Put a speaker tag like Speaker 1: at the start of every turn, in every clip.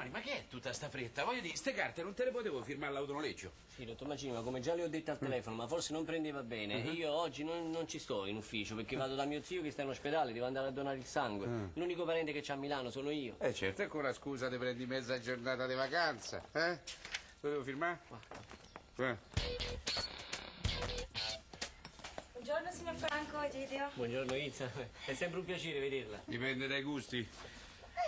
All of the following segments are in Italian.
Speaker 1: Romani, ma che è tutta sta fretta? Voglio dire, ste carte non te le potevo firmare all'autonoleggio.
Speaker 2: Sì, dottor Macini, ma come già le ho detto al telefono, ma forse non prendeva bene. Io oggi non, non ci sto in ufficio perché vado da mio zio che sta in ospedale, devo andare a donare il sangue. L'unico parente che c'ha a Milano sono io.
Speaker 1: Eh certo, e con la scusa ti prendi mezza giornata di vacanza, eh? Lo devo firmare? Eh.
Speaker 3: Buongiorno signor Franco, Egidio.
Speaker 2: Buongiorno Izza, è sempre un piacere vederla.
Speaker 1: Dipende dai gusti.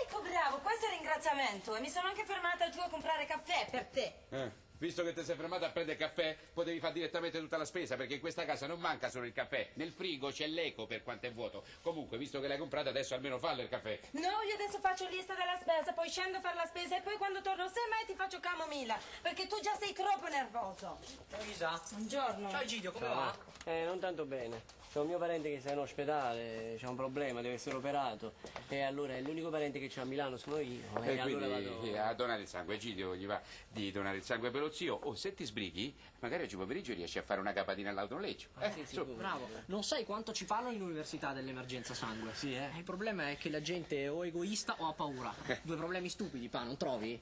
Speaker 3: Ecco, bravo, questo è il ringraziamento. E mi sono anche fermata tuo a comprare caffè per te.
Speaker 1: Eh. Visto che ti sei fermato a prendere caffè, potevi fare direttamente tutta la spesa, perché in questa casa non manca solo il caffè. Nel frigo c'è l'eco per quanto è vuoto. Comunque, visto che l'hai comprato, adesso almeno fallo il caffè.
Speaker 3: No, io adesso faccio lista della spesa, poi scendo a fare la spesa e poi quando torno semmai ti faccio camomilla, perché tu già sei troppo nervoso.
Speaker 4: Ciao Isa.
Speaker 3: Buongiorno.
Speaker 4: Ciao Egidio, come va?
Speaker 2: Eh, non tanto bene. C'è un mio parente che sta in ospedale, c'è un problema, deve essere operato. E allora è l'unico parente che c'ha a Milano sono io. E,
Speaker 1: E
Speaker 2: allora
Speaker 1: quindi
Speaker 2: vado.
Speaker 1: eh, a donare il sangue. Gidio gli va di donare il sangue per lo zio. O se ti sbrighi, magari oggi pomeriggio riesci a fare una capatina all'autonoleggio. Eh,
Speaker 2: sì, sì,
Speaker 1: su.
Speaker 2: pure.
Speaker 4: Bravo. Non sai quanto ci parlano in università dell'emergenza sangue.
Speaker 2: Sì, eh.
Speaker 4: Il problema è che la gente è o egoista o ha paura. Due problemi stupidi, pa, non trovi?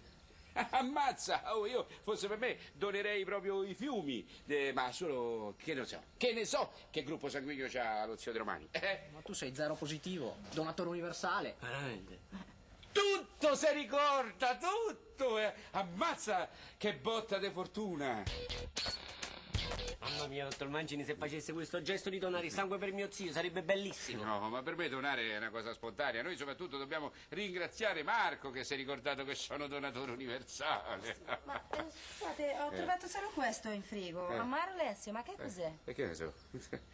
Speaker 1: Ammazza! Oh, io fosse per me donerei proprio i fiumi, eh, ma solo che ne so. Che ne so che gruppo sanguigno c'ha lo zio De Romani. Eh,
Speaker 4: Ma tu sei zero positivo, donatore universale.
Speaker 2: Veramente.
Speaker 1: Tutto si ricorda, tutto! eh. Ammazza che botta di fortuna!
Speaker 2: Mamma mia, dottor Mancini, se facesse questo gesto di donare il sangue per mio zio sarebbe bellissimo.
Speaker 1: No, ma per me donare è una cosa spontanea. Noi soprattutto dobbiamo ringraziare Marco che si è ricordato che sono donatore universale.
Speaker 3: Ma eh, scusate, ho trovato solo questo in frigo. Amaro Alessio, ma che cos'è?
Speaker 1: E che ne so?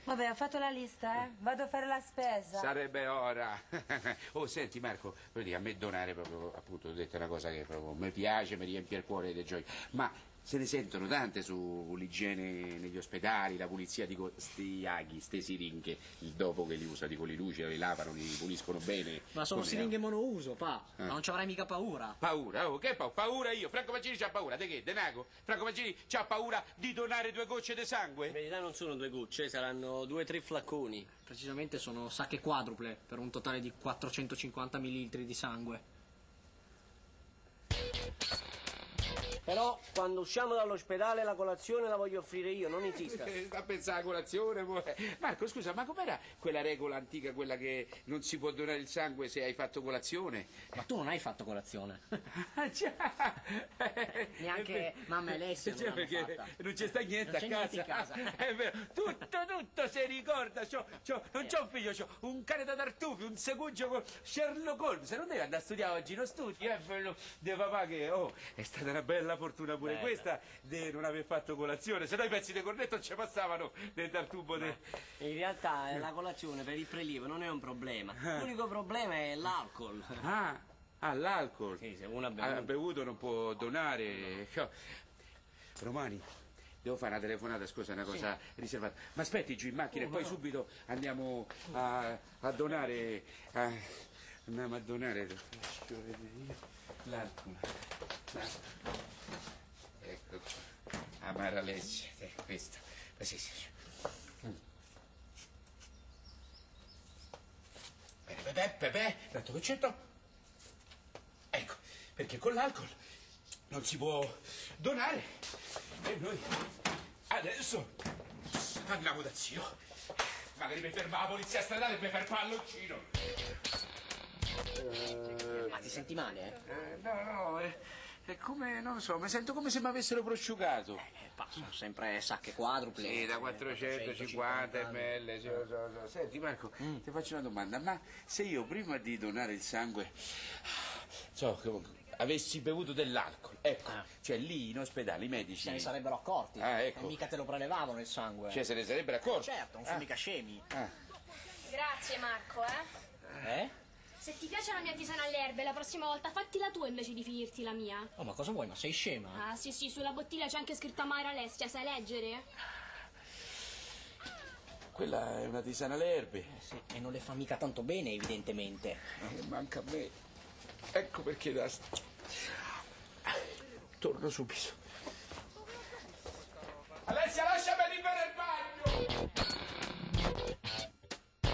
Speaker 3: Vabbè, ho fatto la lista, eh. Vado a fare la spesa.
Speaker 1: Sarebbe ora. oh, senti Marco, a me donare proprio, appunto, ho detto una cosa che proprio mi piace, mi riempie il cuore di gioia. Ma se ne sentono tante sull'igiene negli ospedali, la pulizia, dico, sti aghi, ste siringhe, il dopo che li usa, dico, li luciano, li lavano, li puliscono bene.
Speaker 4: Ma sono
Speaker 1: Come-
Speaker 4: siringhe monouso, pa. Ma non ci avrai mica paura.
Speaker 1: Paura, oh, che pa- paura io? Franco Mancini c'ha paura, di che? De Nago? Franco Mancini c'ha paura di donare due gocce di
Speaker 2: In
Speaker 1: sangue?
Speaker 2: verità non sono due gocce, saranno due o tre flacconi.
Speaker 4: Precisamente sono sacche quadruple per un totale di 450 ml di sangue.
Speaker 2: Però quando usciamo dall'ospedale la colazione la voglio offrire io, non insista.
Speaker 1: Eh, Sta a pensare a colazione. mo- Marco, scusa, ma com'era quella regola antica, quella che non si può donare il sangue se hai fatto colazione?
Speaker 4: Ma tu non hai fatto colazione.
Speaker 1: Ah, già!
Speaker 4: Neanche mamma e Alessia non
Speaker 1: Già,
Speaker 4: l'hanno
Speaker 1: perché
Speaker 4: fatta.
Speaker 1: non c'è sta niente
Speaker 4: Non
Speaker 1: a
Speaker 4: c'è
Speaker 1: casa.
Speaker 4: niente in casa.
Speaker 1: È vero, tutto, tutto si ricorda. C'ho- c'ho- non c'ho un figlio, c'ho un cane da tartufi, un segugio con Sherlock Holmes. Non deve andare a studiare oggi, non studi. È quello di papà che, oh, è stata una bella fortuna pure
Speaker 2: Bella.
Speaker 1: questa di non aver fatto colazione. Se no i pezzi di cornetto non ci passavano dentro al tubo. De...
Speaker 2: In realtà eh, la colazione per il prelievo non è un problema. L'unico problema è l'alcol.
Speaker 1: Ah, ah, l'alcol.
Speaker 2: Sì, se uno ha
Speaker 1: Ha
Speaker 2: bevuto.
Speaker 1: bevuto non può donare. Romani, devo fare una telefonata, scusa, una cosa riservata. Ma aspetti giù in macchina e poi subito andiamo a, a donare. a- andiamo a donare l'alcol. Amara Alessia, eh, questo. Eh, Sì. Mm. Bene, Pepe, Pepe, tanto concetto. Ecco, perché con l'alcol non si può donare. E noi adesso andiamo da zio. Magari mi ferma la polizia stradale e mi fa il palloncino.
Speaker 4: Ma ti senti male, eh?
Speaker 1: Eh, no, no, è, è come, non lo so, mi sento come se mi avessero prosciugato.
Speaker 4: Eh, pa, sono sempre sacche quadruple.
Speaker 1: Sì, da
Speaker 4: Eh,
Speaker 1: 450 ml, sì, so, so. Senti Marco, ti faccio una domanda, ma se io prima di donare il sangue, so, che avessi bevuto dell'alcol, ecco,
Speaker 4: Ah.
Speaker 1: cioè lì in ospedale i medici...
Speaker 4: Se ne sarebbero accorti.
Speaker 1: Ah, ecco.
Speaker 4: E mica te lo prelevavano il sangue.
Speaker 1: Cioè se ne sarebbero accorti.
Speaker 4: certo, non sono
Speaker 1: Ah,
Speaker 4: mica scemi.
Speaker 1: ah.
Speaker 5: Grazie Marco, eh.
Speaker 4: Eh?
Speaker 5: Se ti piace la mia tisana alle erbe, la prossima volta fatti la tua invece di finirti la mia.
Speaker 4: Oh, ma cosa vuoi? Ma sei scema?
Speaker 5: Ah, sì, sì, sulla bottiglia c'è anche scritto Amara Alessia, sai leggere?
Speaker 1: Quella è una tisana alle erbe.
Speaker 4: Eh, sì, e non le fa mica tanto bene, evidentemente.
Speaker 1: Eh, manca a me. Ecco perché da... Torno subito.